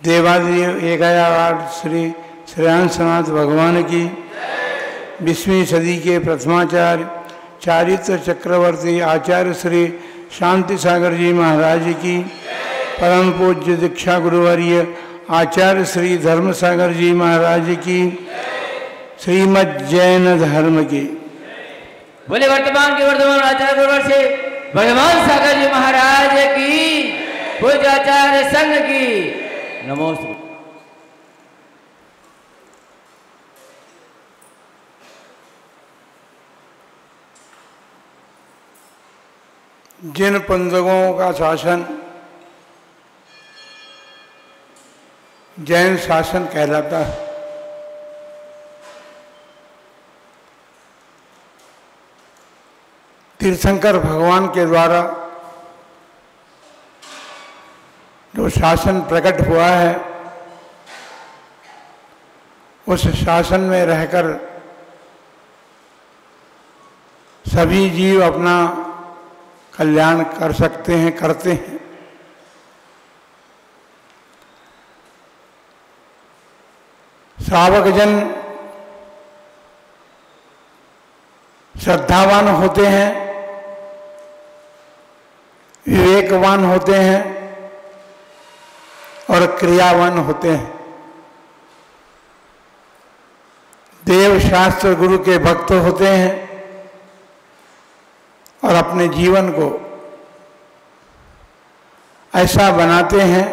देवादेव एक हज़ार श्री श्रेयांसनाथ भगवान की। बीसवीं सदी के प्रथमाचार्य चारित्र चक्रवर्ती आचार्य श्री शांति सागर जी महाराज की। परम पूज्य दीक्षा गुरुवर्य आचार्य श्री धर्म सागर जी महाराज की। श्रीमद जैन धर्म की। बोले वर्तमान के वर्तमान आचार्य गुरुवर से भगवान सागर जी महाराज की। पूज्य आचार्य संघ की। नमोस्तु। जिन पंजगों का शासन जैन शासन कहलाता है। तीर्थंकर भगवान के द्वारा जो शासन प्रकट हुआ है, उस शासन में रहकर सभी जीव अपना कल्याण कर सकते हैं, करते हैं। श्रावक जन श्रद्धावान होते हैं, विवेकवान होते हैं और क्रियावान होते हैं। देव शास्त्र गुरु के भक्त होते हैं और अपने जीवन को ऐसा बनाते हैं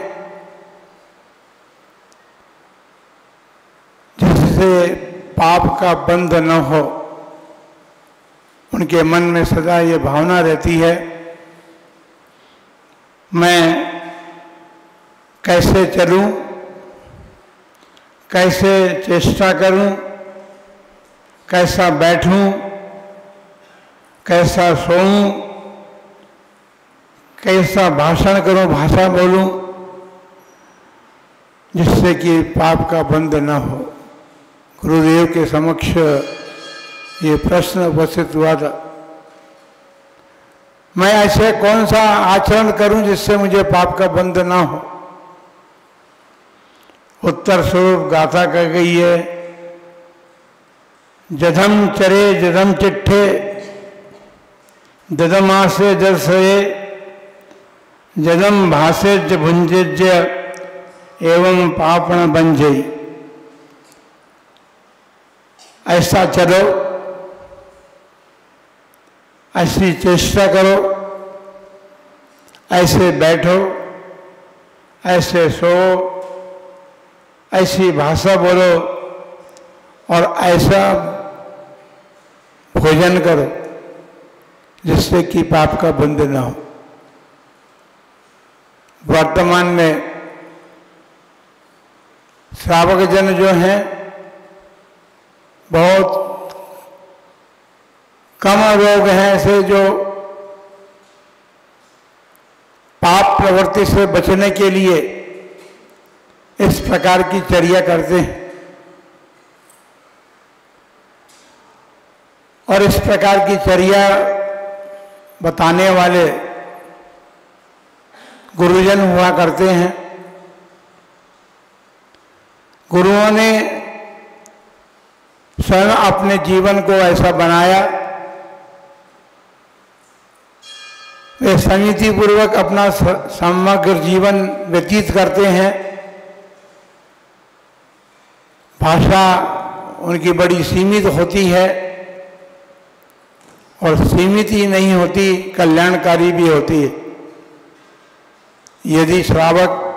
जिससे पाप का बंध न हो। उनके मन में सदा ये भावना रहती है, मैं कैसे चलूँ? कैसे चेष्टा करूँ? कैसा बैठूं? कैसा सोऊं? कैसा भाषण करूँ? भाषा बोलूँ? जिससे कि पाप का बंध न हो। गुरुदेव के समक्ष ये प्रश्न उपस्थित हुआ था। मैं ऐसे कौन सा आचरण करूँ जिससे मुझे पाप का बंध ना हो? उत्तर स्वरूप गाथा कह गई है। जधम चरे जधम चिट्ठे जदमासे जसये जदम भाषेज भुंजेज्य एवं पापण बंजई ऐसा चलो, ऐसी चेष्टा करो, ऐसे बैठो, ऐसे सो ऐसी भाषा बोलो और ऐसा भोजन करो जिससे कि पाप का बंध न हो। वर्तमान में श्रावक जन जो हैं, बहुत कम लोग हैं ऐसे जो पाप प्रवृत्ति से बचने के लिए इस प्रकार की चर्या करते हैं। और इस प्रकार की चर्या बताने वाले गुरुजन हुआ करते हैं। गुरुओं ने स्वयं अपने जीवन को ऐसा बनाया। वे समिति पूर्वक अपना समग्र जीवन व्यतीत करते हैं। भाषा उनकी बड़ी सीमित होती है और सीमित ही नहीं होती, कल्याणकारी भी होती है। यदि श्रावक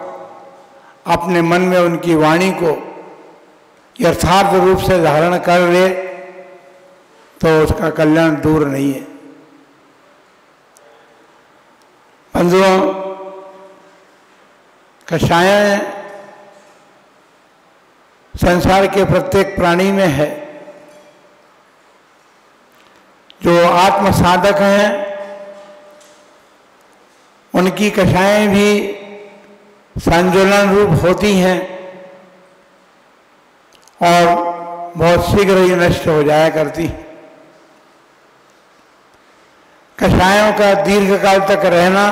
अपने मन में उनकी वाणी को यथार्थ रूप से धारण कर ले तो उसका कल्याण दूर नहीं है। बंधुओं कषाय संसार के प्रत्येक प्राणी में है। जो आत्म साधक हैं, उनकी कषाएँ भी संजुलन रूप होती हैं और बहुत शीघ्र ही नष्ट हो जाया करती कषायों का दीर्घ काल तक रहना,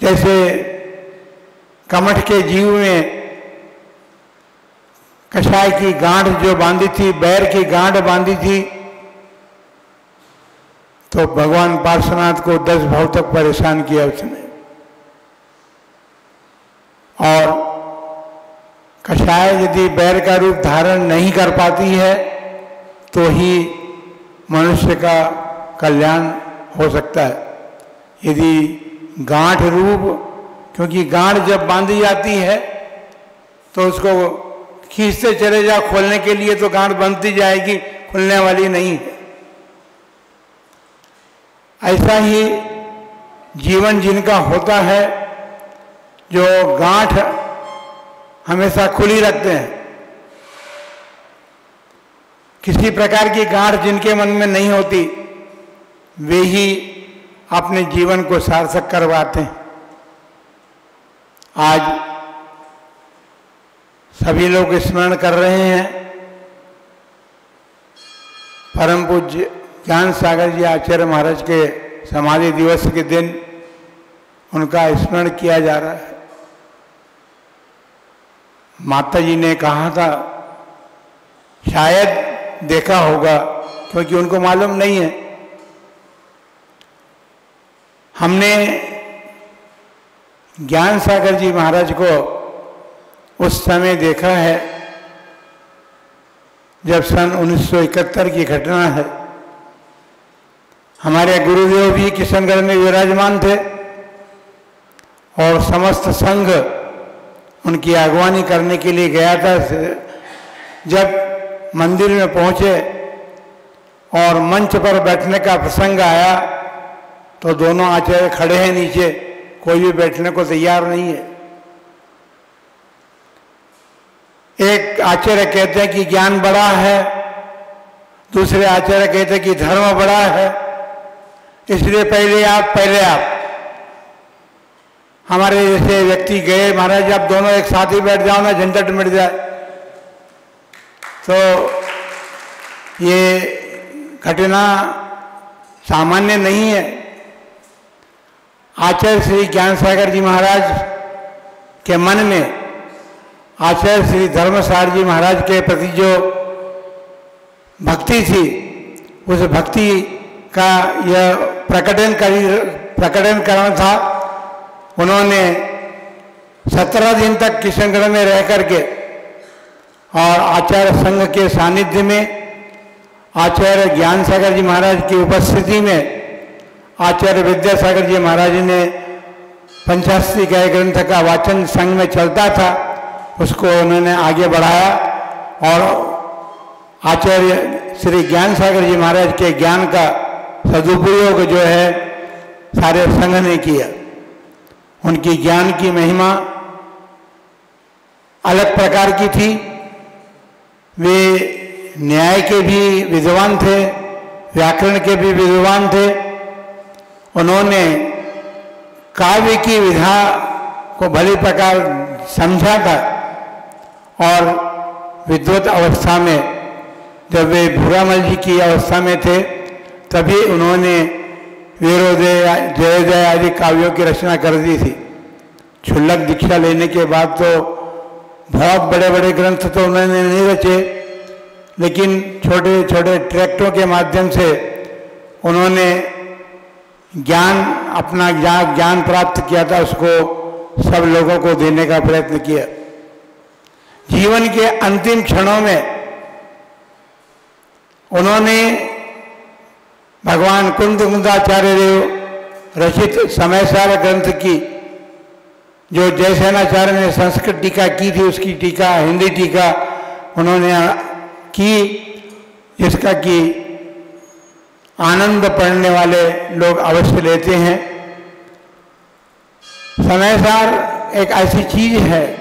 जैसे कमठ के जीव में कषाय की गांठ जो बांधी थी, बैर की गांठ बांधी थी तो भगवान पार्श्वनाथ को दस भाव तक परेशान किया उसने। और कषाय यदि बैर का रूप धारण नहीं कर पाती है तो ही मनुष्य का कल्याण हो सकता है। यदि गांठ रूप क्योंकि गांठ जब बांधी जाती है तो उसको खींचते चले जाओ खोलने के लिए तो गांठ बनती जाएगी, खुलने वाली नहीं है। ऐसा ही जीवन जिनका होता है, जो गांठ हमेशा खुली रखते हैं। किसी प्रकार की गांठ जिनके मन में नहीं होती, वे ही अपने जीवन को सार्थक करवाते हैं। आज सभी लोग स्मरण कर रहे हैं। परम पूज्य ज्ञान सागर जी आचार्य महाराज के समाधि दिवस के दिन उनका स्मरण किया जा रहा है। माता जी ने कहा था, शायद देखा होगा, क्योंकि उनको मालूम नहीं है। हमने ज्ञान सागर जी महाराज को उस समय देखा है, जब सन 1971 की घटना है। हमारे गुरुदेव भी किशनगढ़ में विराजमान थे और समस्त संघ उनकी अगवानी करने के लिए गया था। जब मंदिर में पहुँचे और मंच पर बैठने का प्रसंग आया तो दोनों आचार्य खड़े हैं नीचे। कोई भी बैठने को तैयार नहीं है। एक आचार्य कहते हैं कि ज्ञान बड़ा है, दूसरे आचार्य कहते हैं कि धर्म बड़ा है। इसलिए पहले आप पहले आप। हमारे जैसे व्यक्ति गए, महाराज आप दोनों एक साथ ही बैठ जाओ ना, झंझट मिट जाए। तो ये घटना सामान्य नहीं है। आचार्य श्री ज्ञान सागर जी महाराज के मन में, आचार्य श्री धर्मसार जी महाराज के प्रति जो भक्ति थी, उस भक्ति का यह प्रकटन कर, प्रकटन करना था। उन्होंने सत्रह दिन तक किशनगढ़ में रह करके और आचार्य संघ के सानिध्य में, आचार्य ज्ञान सागर जी महाराज की उपस्थिति में आचार्य विद्यासागर जी महाराज ने पंचास्त्री का ग्रंथ का वाचन संघ में चलता था, उसको उन्होंने आगे बढ़ाया और आचार्य श्री ज्ञान सागर जी महाराज के ज्ञान का सदुपयोग जो है, सारे संघ ने किया। उनकी ज्ञान की महिमा अलग प्रकार की थी। वे न्याय के भी विद्वान थे, व्याकरण के भी विद्वान थे उन्होंने काव्य की विधा को भली प्रकार समझा था और विद्वत अवस्था में, जब वे भूरामल जी की अवस्था में थे, तभी उन्होंने वीरोदय, जयोदय आदि काव्यों की रचना कर दी थी। क्षुल्लक दीक्षा लेने के बाद तो बहुत बड़े बड़े ग्रंथ तो उन्होंने नहीं रचे, लेकिन छोटे छोटे ट्रैक्टों के माध्यम से उन्होंने ज्ञान, अपना ज्ञान प्राप्त किया था, उसको सब लोगों को देने का प्रयत्न किया। जीवन के अंतिम क्षणों में उन्होंने भगवान कुंद कुंदाचार्य देव रचित समयसार ग्रंथ की, जो जयसेनाचार्य ने संस्कृत टीका की थी, उसकी टीका, हिंदी टीका उन्होंने की, जिसका कि आनंद पढ़ने वाले लोग अवश्य लेते हैं। समय सार एक ऐसी चीज़ है।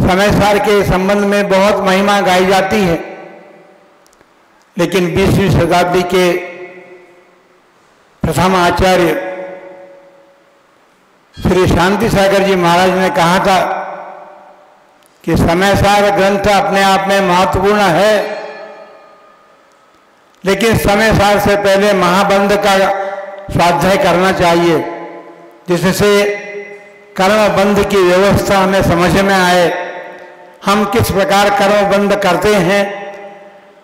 समय सार के संबंध में बहुत महिमा गाई जाती है। लेकिन बीसवीं शताब्दी के प्रथम आचार्य श्री शांति सागर जी महाराज ने कहा था कि समयसार ग्रंथ अपने आप में महत्वपूर्ण है। लेकिन समयसार से पहले महाबंध का स्वाध्याय करना चाहिए, जिससे कर्म बंध की व्यवस्था हमें समझ में आए। हम किस प्रकार कर्म बंध करते हैं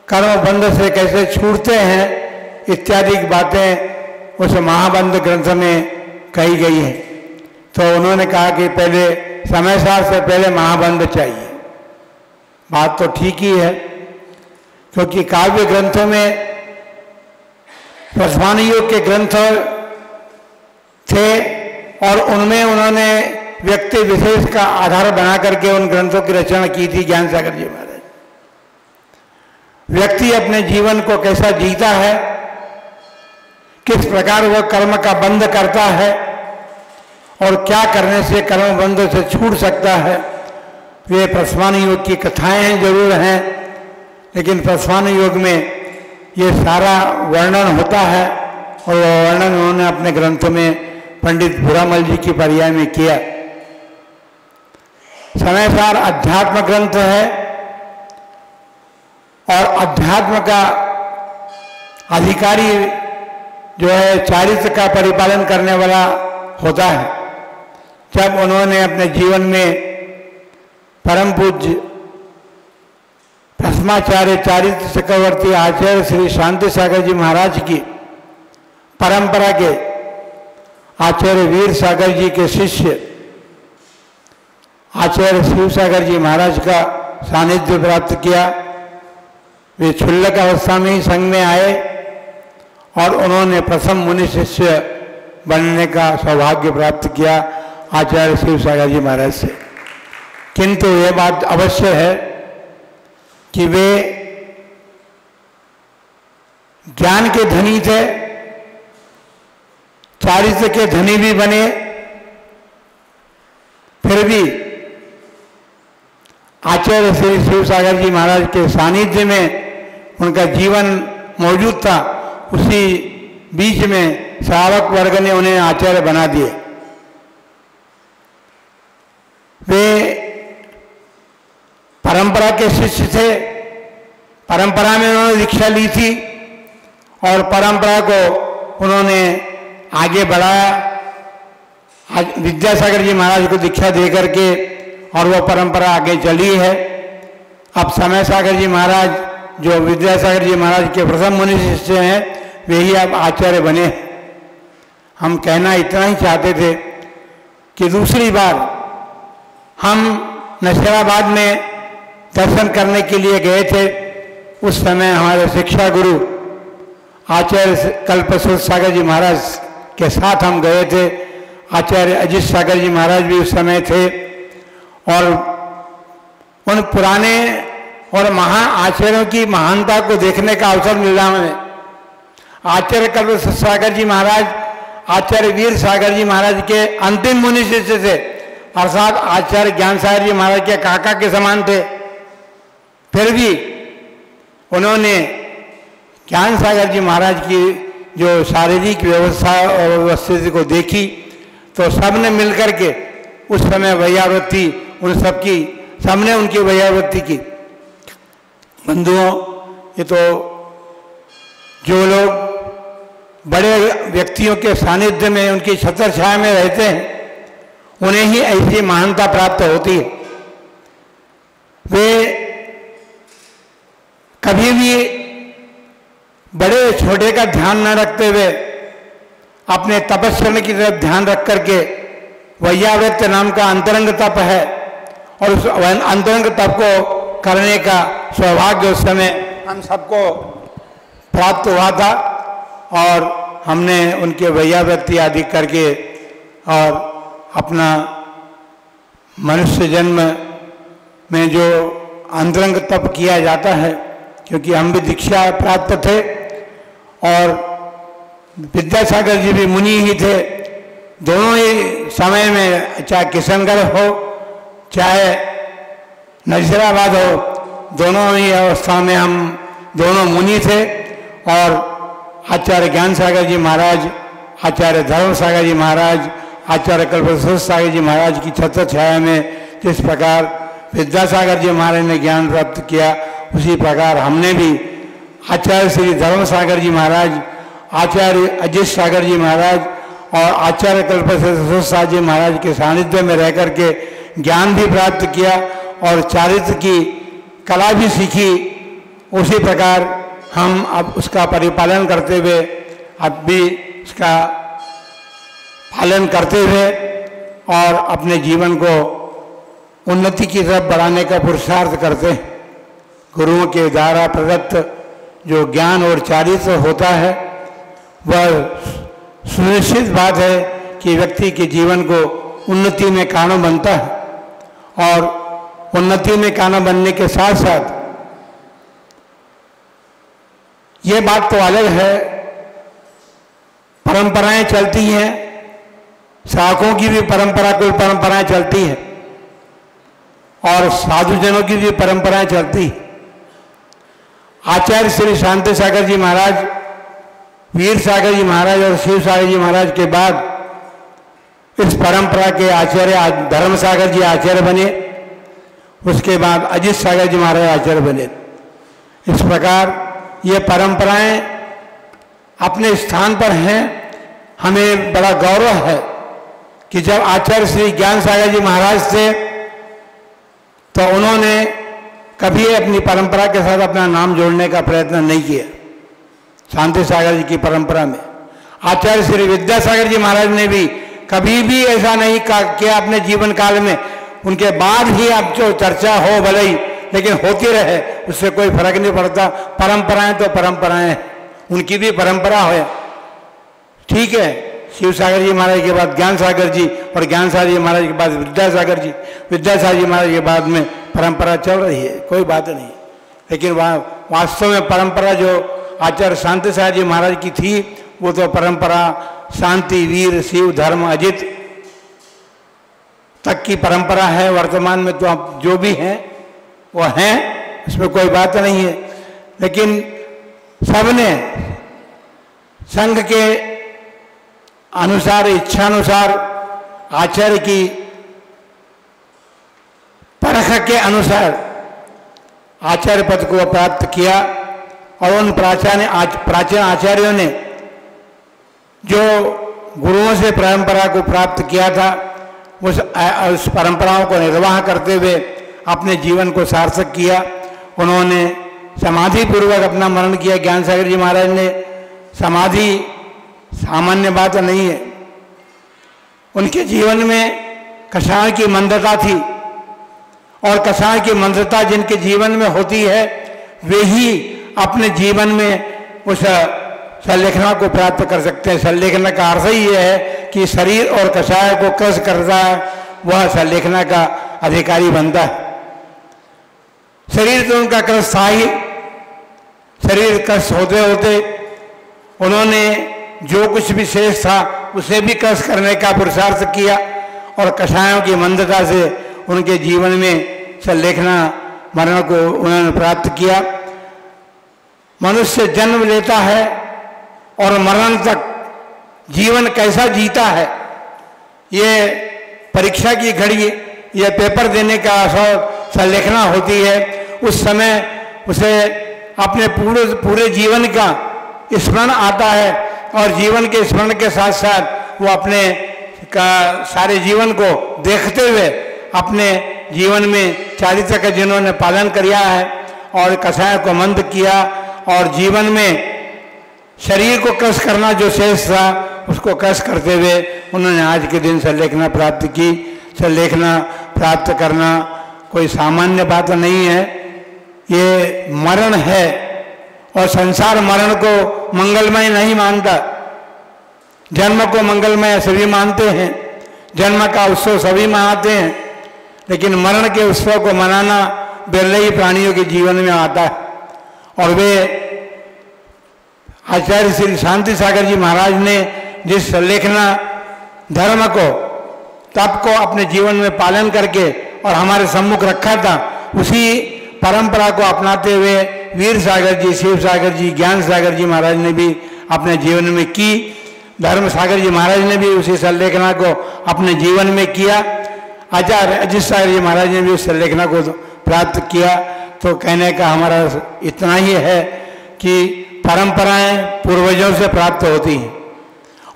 कर्म बंध से कैसे छूटते हैं, इत्यादि बातें उस महाबंध ग्रंथ में कही गई हैं। तो उन्होंने कहा कि पहले, समय सार से पहले महाबंध चाहिए। बात तो ठीक ही है, क्योंकि काव्य ग्रंथों में प्रधान युग के ग्रंथ थे और उनमें उन्होंने व्यक्ति विशेष का आधार बना करके उन ग्रंथों की रचना की थी ज्ञान सागर जी महाराज। व्यक्ति अपने जीवन को कैसा जीता है, किस प्रकार वह कर्म का बंद करता है और क्या करने से कर्म बंध से छूट सकता है, वे प्रस्वान योग की कथाएँ ज़रूर हैं, लेकिन प्रस्वान योग में ये सारा वर्णन होता है और वह वर्णन उन्होंने अपने ग्रंथों में पंडित भूरामल जी की पर्याय में किया। समय सार अध्यात्म ग्रंथ है और अध्यात्म का अधिकारी जो है चारित्र का परिपालन करने वाला होता है। जब उन्होंने अपने जीवन में परम पूज्य भस्माचार्य चारित्र चक्रवर्ती आचार्य श्री शांति सागर जी महाराज की परंपरा के आचार्य वीर सागर जी के शिष्य, आचार्य शिव सागर जी महाराज का सानिध्य प्राप्त किया। वे क्षुल्लक अवस्था में ही संघ में आए और उन्होंने प्रथम मुनि शिष्य बनने का सौभाग्य प्राप्त किया आचार्य शिव सागर जी महाराज से। किंतु ये बात अवश्य है कि वे ज्ञान के धनी थे, चारित्र के धनी भी बने, फिर भी आचार्य श्री शिव सागर जी महाराज के सानिध्य में उनका जीवन मौजूद था, उसी बीच में श्रावक वर्ग ने उन्हें आचार्य बना दिए। वे परंपरा के शिष्य थे। परंपरा में उन्होंने दीक्षा ली थी और परंपरा को उन्होंने आगे बढ़ाया। विद्यासागर जी महाराज को दीक्षा दे करके और वो परंपरा आगे चली है। अब समय सागर जी महाराज, जो विद्यासागर जी महाराज के प्रथम मुनि शिष्य हैं, वे ही अब आचार्य बने हम कहना इतना ही चाहते थे कि दूसरी बार हम नशराबाद में दर्शन करने के लिए गए थे। उस समय हमारे शिक्षा गुरु आचार्य कल्पसूर सागर जी महाराज के साथ हम गए थे। आचार्य अजीत सागर जी महाराज भी उस समय थे और उन पुराने और महा आचार्यों की महानता को देखने का अवसर मिला हमें। आचार्य कल्प सागर जी महाराज, आचार्य वीर सागर जी महाराज के अंतिम मुनि शिष्य थे। अर्थात आचार्य ज्ञान सागर जी महाराज के काका के समान थे। फिर भी उन्होंने ज्ञान सागर जी महाराज की जो शारीरिक व्यवस्था और व्यवस्थिति को देखी तो सबने मिलकर के उस समय वैयावृत्ति, उन सबकी, सबने उनकी वैयावृत्ति की। बंधुओं, ये तो जो लोग बड़े व्यक्तियों के सानिध्य में, उनकी छत्र छाया में रहते हैं, उन्हें ही ऐसी महानता प्राप्त होती है। वे कभी भी बड़े छोटे का ध्यान न रखते हुए अपने तपस्या की तरफ़ ध्यान रख करके वैयावृत्त नाम का अंतरंग तप है और उस अंतरंग तप को करने का सौभाग्य उस समय हम सबको प्राप्त हुआ था और हमने उनके वैयावृत्ति आदि करके और अपना मनुष्य जन्म में जो अंतरंग तप किया जाता है क्योंकि हम भी दीक्षा प्राप्त थे और विद्यासागर जी भी मुनि ही थे। दोनों ही समय में चाहे किशनगढ़ हो, चाहे नजराबाद हो, दोनों ही अवस्था में हम दोनों मुनि थे और आचार्य ज्ञान सागर जी महाराज, आचार्य धर्म सागर जी महाराज, आचार्य कल्पेश्वर सागर जी महाराज की छत्र छाया में जिस प्रकार विद्यासागर जी महाराज ने ज्ञान प्राप्त किया उसी प्रकार हमने भी आचार्य श्री धर्म सागर जी महाराज, आचार्य अजित सागर जी महाराज और आचार्य कल्प साहब जी महाराज के सानिध्य में रह करके ज्ञान भी प्राप्त किया और चारित्र की कला भी सीखी। उसी प्रकार हम अब उसका परिपालन करते हुए, अब भी इसका पालन करते हुए और अपने जीवन को उन्नति की तरफ़ बढ़ाने का पुरुषार्थ करते हैं। गुरुओं के द्वारा प्रदत्त जो ज्ञान और चारित्र होता है, वह सुनिश्चित बात है कि व्यक्ति के जीवन को उन्नति में कारण बनता है और उन्नति में कारण बनने के साथ साथ ये बात तो अलग है। परंपराएँ चलती हैं शाखों की भी परंपरा कोई परंपराएँ चलती हैं और साधुजनों की भी परंपराएँ चलती आचार्य श्री शांति सागर जी महाराज, वीर सागर जी महाराज और शिव सागर जी महाराज के बाद इस परंपरा के आचार्य धर्म सागर जी आचार्य बने। उसके बाद अजित सागर जी महाराज आचार्य बने। इस प्रकार ये परंपराएँ अपने स्थान पर हैं। हमें बड़ा गौरव है कि जब आचार्य श्री ज्ञान सागर जी महाराज थे तो उन्होंने कभी अपनी परंपरा के साथ अपना नाम जोड़ने का प्रयत्न नहीं किया। शांति सागर जी की परंपरा में। आचार्य श्री विद्यासागर जी महाराज ने भी कभी भी ऐसा नहीं किया अपने जीवन काल में उनके बाद ही अब जो चर्चा हो भले ही, लेकिन होती रहे, उससे कोई फ़र्क नहीं पड़ता। परंपराएँ तो परंपराएँ उनकी भी परंपरा हो। ठीक है? शिव सागर जी महाराज के बाद ज्ञान सागर जी और ज्ञान सागर जी महाराज के बाद विद्यासागर जी। विद्यासागर जी महाराज के बाद में परंपरा चल रही है, कोई बात नहीं। लेकिन वहाँ, वास्तव में परंपरा जो आचार्य शांति सागर जी महाराज की थी, वो तो परंपरा शांति, वीर, शिव, धर्म, अजित तक की परंपरा है। वर्तमान में तो आप जो भी हैं, वो हैं, इसमें कोई बात नहीं है। लेकिन सबने संघ के अनुसार इच्छानुसार आचार्य की परख के अनुसार आचार्य पद को प्राप्त किया और उन आच, प्राचीन आचार्यों ने जो गुरुओं से परंपरा को प्राप्त किया था उस उस परंपराओं को निर्वाह करते हुए अपने जीवन को सार्थक किया उन्होंने समाधि पूर्वक अपना मरण किया ज्ञान सागर जी महाराज ने समाधि सामान्य बात नहीं है। उनके जीवन में कषाण की मंदता थी और कषाण की मंदता जिनके जीवन में होती है, वे ही अपने जीवन में उस संलेखना को प्राप्त कर सकते हैं। संलेखना का अर्थ ही यह है कि शरीर और कषाय को कस करता है, वह संलेखना का अधिकारी बनता है। शरीर तो उनका कष्ट था ही। शरीर कष्ट होते होते उन्होंने जो कुछ भी शेष था, उसे भी कष्ट करने का पुरुषार्थ किया और कषायों की मंदता से उनके जीवन में संलेखना मरण को उन्होंने प्राप्त किया। मनुष्य जन्म लेता है और मरण तक जीवन कैसा जीता है, ये परीक्षा की घड़ी, या पेपर देने का संलेखना होती है। उस समय उसे अपने पूरे पूरे जीवन का स्मरण आता है और जीवन के स्मरण के साथ साथ वो अपने का सारे जीवन को देखते हुए अपने जीवन में चारित्र का जिन्होंने पालन किया है और कषाय को मंद किया और जीवन में शरीर को कष्ट करना जो शेष था, उसको कष्ट करते हुए उन्होंने आज के दिन संलेखना प्राप्त की। संलेखना प्राप्त करना कोई सामान्य बात नहीं है। ये मरण है। और संसार मरण को मंगलमय नहीं मानता। जन्म को मंगलमय सभी मानते हैं। जन्म का उत्सव सभी मनाते हैं। लेकिन मरण के उत्सव को मनाना बिरले ही प्राणियों के जीवन में आता है। और वे आचार्य श्री शांति सागर जी महाराज ने जिस लेखना धर्म को, तप को अपने जीवन में पालन करके और हमारे सम्मुख रखा था, उसी परंपरा को अपनाते हुए वीर सागर जी, शिव सागर जी, ज्ञान सागर जी महाराज ने भी अपने जीवन में की। धर्म सागर जी महाराज ने भी उसी संलेखना को अपने जीवन में किया। आचार्य अजित सागर जी महाराज ने भी उस संलेखना को प्राप्त किया। तो कहने का हमारा इतना ही है कि परंपराएँ पूर्वजों से प्राप्त होती हैं।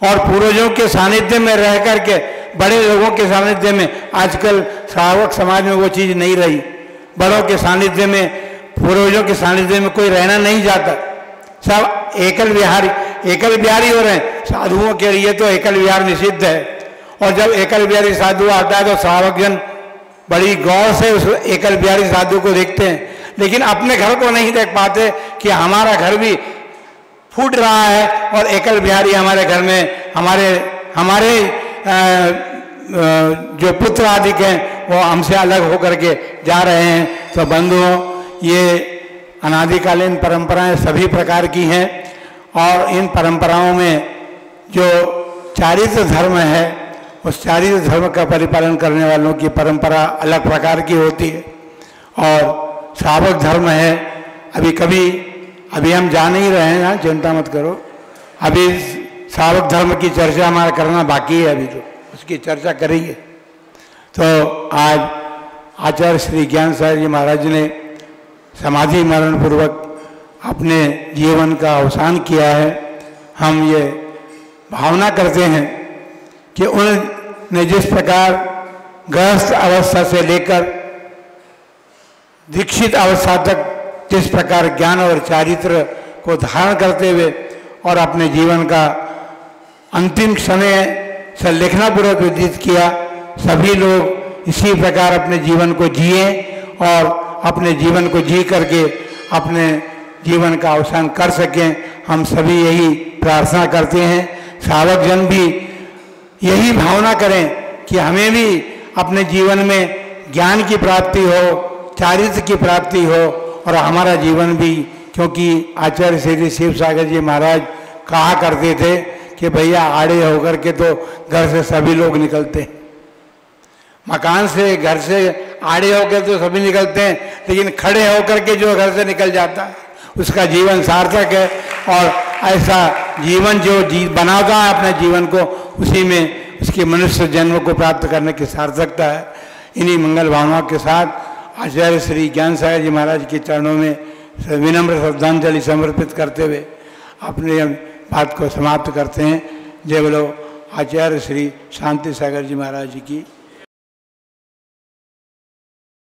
और पूर्वजों के सानिध्य में रह करके, बड़े लोगों के सानिध्य में आजकल श्रावक समाज में वो चीज़ नहीं रही। बड़ों के सानिध्य में पूर्वजों के सानिध्य में कोई रहना नहीं जाता। सब एकल विहारी एकल बिहारी हो रहे हैं। साधुओं के लिए तो एकल विहार निषिद्ध है। और जब एकल बिहारी साधु आता है तो श्रावक जन बड़ी गौर से उस एकल बिहारी साधु को देखते हैं। लेकिन अपने घर को नहीं देख पाते कि हमारा घर भी फूट रहा है और एकल बिहारी हमारे घर में हमारे हमारे आ, जो पुत्र आदि हैं वो हमसे अलग होकर के जा रहे हैं। तो बंधुओं ये अनादिकालीन परंपराएँ सभी प्रकार की हैं और इन परंपराओं में जो चारित्र धर्म है, उस चारित्र धर्म का परिपालन करने वालों की परंपरा अलग प्रकार की होती है। और श्रावक धर्म है, अभी कभी, अभी हम जा नहीं रहे हैं, चिंता मत करो। अभी श्रावक धर्म की चर्चा हमारा करना बाकी है अभी तो उसकी चर्चा करेंगे। तो आज आचार्य श्री ज्ञान साहब जी महाराज ने समाधि मरण पूर्वक अपने जीवन का अवसान किया है। हम ये भावना करते हैं कि उन्होंने जिस प्रकार गृहस्थ अवस्था से लेकर दीक्षित अवस्था तक जिस प्रकार ज्ञान और चारित्र को धारण करते हुए और अपने जीवन का अंतिम समय से लेखना पूर्वक व्यतीत किया, सभी लोग इसी प्रकार अपने जीवन को जिए और अपने जीवन को जी करके अपने जीवन का अवसान कर सकें। हम सभी यही प्रार्थना करते हैं। श्रावक जन भी यही भावना करें कि हमें भी अपने जीवन में ज्ञान की प्राप्ति हो, चारित्र की प्राप्ति हो और हमारा जीवन भी, क्योंकि आचार्य श्री शिव सागर जी महाराज कहा करते थे कि भैया आड़े होकर के तो घर से सभी लोग निकलते हैं। मकान से, घर से, आड़े होकर तो सभी निकलते हैं, लेकिन खड़े होकर के जो घर से निकल जाता है, उसका जीवन सार्थक है, और ऐसा जीवन जो जी, बनाता है अपने जीवन को, उसी में उसके मनुष्य जन्म को प्राप्त करने की सार्थकता है। इन्हीं मंगल भावनाओं के साथ आचार्य श्री ज्ञान सागर जी महाराज के चरणों में विनम्र श्रद्धांजलि समर्पित करते हुए अपने बात को समाप्त करते हैं। जय बोलो आचार्य श्री शांति सागर जी महाराज जी की।